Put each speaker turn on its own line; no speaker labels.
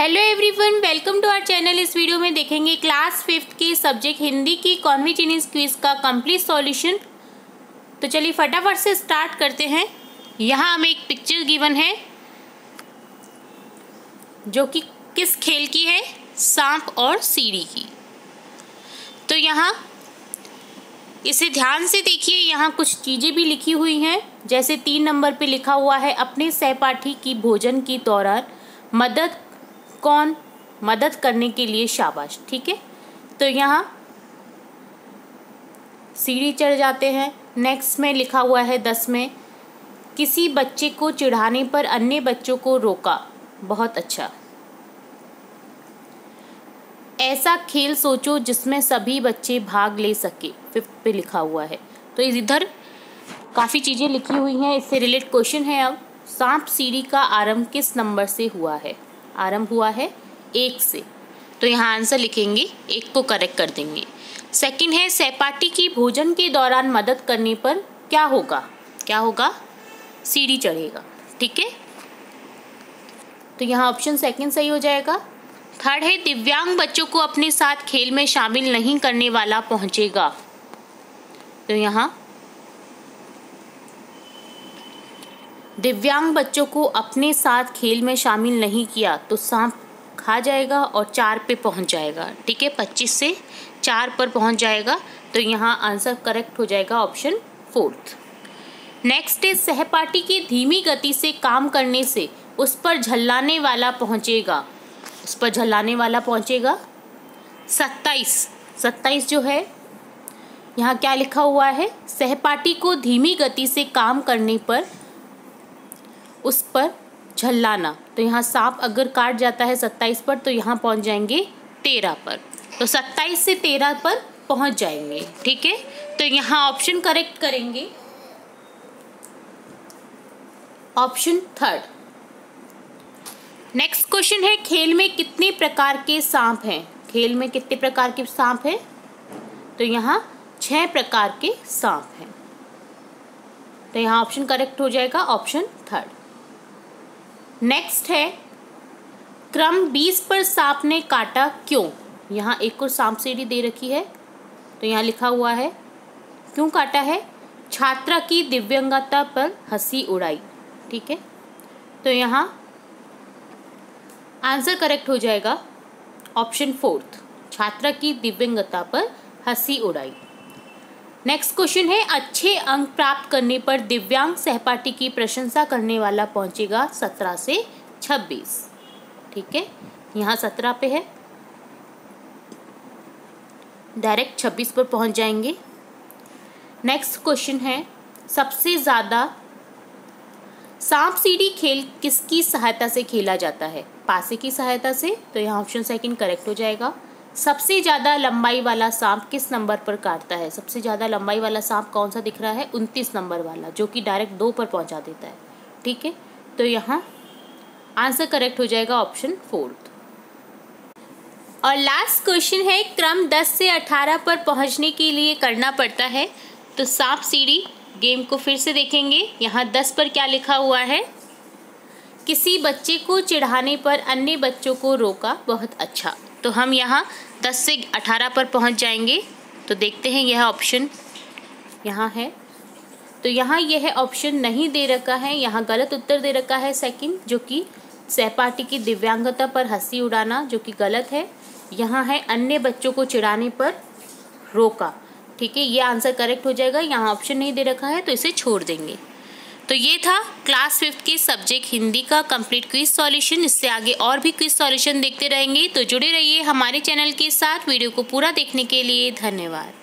Hello everyone welcome to our channel इस video में देखेंगे क्लास फिफ्थ के सब्जेक्ट हिंदी की कॉन्विटिनियस क्विज का कंप्लीट सॉल्यूशन तो चलिए फटाफट से स्टार्ट करते हैं। यहाँ हमें एक पिक्चर गिवन है, जो कि किस खेल की है? सांप और सीढ़ी की। तो यहाँ, इसे ध्यान से देखिए, यहाँ कुछ चीज़ें भी लिखी हुई हैं। जैसे तीन नंबर पे लिखा हुआ है, अपने सहपाठी की भोजन के दौरान मदद कौन? मदद करने के लिए शाबाश, ठीक है? तो यहाँ सीढ़ी चढ़ जाते हैं। नेक्स्ट में लिखा हुआ है दस में, किसी बच्चे को चिढ़ाने पर अन्य बच्चों को रोका। बहुत अच्छा। ऐसा खेल सोचो जिसमें सभी बच्चे भाग ले सके फिफ्थ पे लिखा हुआ है। तो इधर काफ़ी चीज़ें लिखी हुई हैं, इससे रिलेटेड क्वेश्चन है अब। सांप सीढ़ी का आरंभ किस नंबर से हुआ है? आरंभ हुआ है एक से। तो यहाँ आंसर लिखेंगे, एक को करेक्ट कर देंगे। सेकंड है, सहपाठी की भोजन के दौरान मदद करने पर क्या होगा? क्या होगा? सीढ़ी चढ़ेगा। ठीक है? तो यहाँ ऑप्शन सेकंड सही हो जाएगा। थर्ड है, दिव्यांग बच्चों को अपने साथ खेल में शामिल नहीं करने वाला पहुंचेगा। तो यहाँ दिव्यांग बच्चों को अपने साथ खेल में शामिल नहीं किया तो सांप खा जाएगा और चार पे पहुँच जाएगा। ठीक है? पच्चीस से चार पर पहुँच जाएगा तो यहाँ आंसर करेक्ट हो जाएगा ऑप्शन फोर्थ। नेक्स्ट इज़ सहपाठी की धीमी गति से काम करने से उस पर झल्लाने वाला पहुंचेगा। उस पर झल्लाने वाला पहुंचेगा। सत्ताईस। सत्ताईस जो है, यहाँ क्या लिखा हुआ है? सहपाठी को धीमी गति से काम करने पर उस पर झल्लाना। तो यहाँ सांप अगर काट जाता है सत्ताईस पर तो यहाँ पहुँच जाएँगे तेरह पर। तो सत्ताईस से तेरह पर पहुँच जाएँगे, ठीक है? तो यहाँ ऑप्शन करेक्ट करेंगे। ऑप्शन थर्ड नेक्स्ट क्वेश्चन है, खेल में कितने प्रकार के सांप हैं? खेल में कितने प्रकार के सांप हैं? तो यहाँ छह प्रकार के सांप हैं। तो यहाँ ऑप्शन करेक्ट हो जाएगा ऑप्शन थर्ड नेक्स्ट है, क्रम बीस पर सांप ने काटा क्यों? यहाँ एक और सांप सीढ़ी दे रखी है तो यहाँ लिखा हुआ है, क्यों काटा है? छात्रा की दिव्यांगता पर हँसी उड़ाई, ठीक है? तो यहाँ आंसर करेक्ट हो जाएगा, ऑप्शन फोर्थ, छात्रा की दिव्यांगता पर हँसी उड़ाई। नेक्स्ट क्वेश्चन है, अच्छे अंक प्राप्त करने पर दिव्यांग सहपाठी की प्रशंसा करने वाला पहुंचेगा सत्रह से छब्बीस। ठीक है? यहाँ सत्रह पे है। डायरेक्ट छब्बीस पर पहुँच जाएँगे। नेक्स्ट क्वेश्चन है, सबसे ज़्यादा सांप सीढ़ी खेल किसकी सहायता से खेला जाता है? पासे की सहायता से? तो यहाँ ऑप्शन सेकंड करेक्ट हो जाएगा। सबसे ज़्यादा लंबाई वाला सांप किस नंबर पर काटता है? सबसे ज़्यादा लंबाई वाला सांप कौन सा दिख रहा है? उनतीस नंबर वाला, जो कि डायरेक्ट दो पर पहुँचा देता है। ठीक है? तो यहाँ आंसर करेक्ट हो जाएगा ऑप्शन फोर्थ। और लास्ट क्वेश्चन है, क्रम दस से अठारह पर पहुँचने के लिए करना पड़ता है। तो सांप सीढ़ी, गेम को फिर से देखेंगे। यहाँ दस पर क्या लिखा हुआ है? किसी बच्चे को चिढ़ाने पर अन्य बच्चों को रोका बहुत अच्छा। तो हम यहाँ दस से अठारह पर पहुँच जाएँगे। तो देखते हैं यह ऑप्शन यहाँ है। तो यहाँ यह ऑप्शन नहीं दे रखा है, यहाँ गलत उत्तर दे रखा है सेकंड जो कि सहपाठी की दिव्यांगता पर हँसी उड़ाना, जो कि गलत है। यहाँ है अन्य बच्चों को चिढ़ाने पर रोका। ठीक है, ये आंसर करेक्ट हो जाएगा, यहाँ ऑप्शन नहीं दे रखा है तो इसे छोड़ देंगे। तो ये था क्लास फिफ्थ के सब्जेक्ट हिंदी का कंप्लीट क्विज सॉल्यूशन। इससे आगे और भी क्विज सॉल्यूशन देखते रहेंगे। तो जुड़े रहिए हमारे चैनल के साथ। वीडियो को पूरा देखने के लिए धन्यवाद।